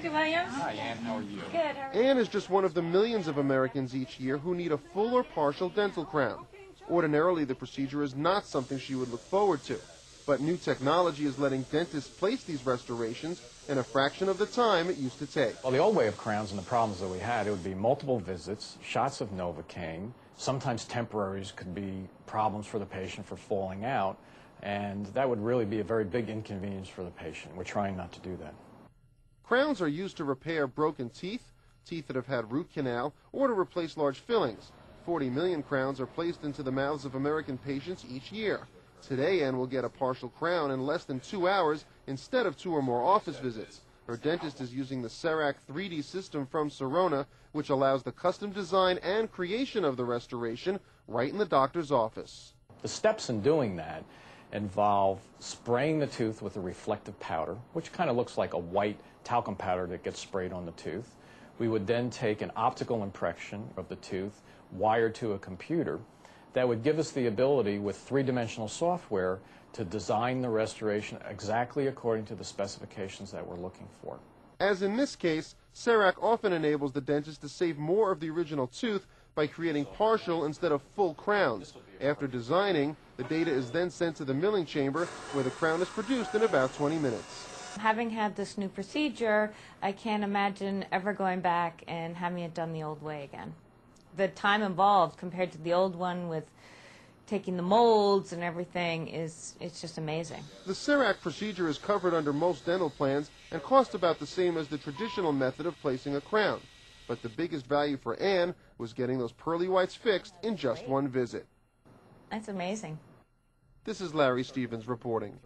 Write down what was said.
Dr. Williams. Hi, Ann. How are you? Good. How are you? Anne is just one of the millions of Americans each year who need a full or partial dental crown. Ordinarily, the procedure is not something she would look forward to. But new technology is letting dentists place these restorations in a fraction of the time it used to take. Well, the old way of crowns and the problems that we had, it would be multiple visits, shots of Novocaine. Sometimes temporaries could be problems for the patient for falling out, and that would really be a very big inconvenience for the patient. We're trying not to do that. Crowns are used to repair broken teeth, teeth that have had root canal, or to replace large fillings. 40 million crowns are placed into the mouths of American patients each year. Today, Ann will get a partial crown in less than two hours instead of two or more office visits. Her dentist is using the CEREC 3D system from Sirona, which allows the custom design and creation of the restoration right in the doctor's office. The steps in doing that involve spraying the tooth with a reflective powder, which kind of looks like a white talcum powder that gets sprayed on the tooth. We would then take an optical impression of the tooth wired to a computer that would give us the ability with three-dimensional software to design the restoration exactly according to the specifications that we're looking for. As in this case, CEREC often enables the dentist to save more of the original tooth by creating partial instead of full crowns. After designing, the data is then sent to the milling chamber where the crown is produced in about 20 minutes. Having had this new procedure, I can't imagine ever going back and having it done the old way again. The time involved compared to the old one with taking the molds and everything is it's just amazing. The CEREC procedure is covered under most dental plans and costs about the same as the traditional method of placing a crown. But the biggest value for Anne was getting those pearly whites fixed in just one visit. That's amazing. This is Larry Stevens reporting.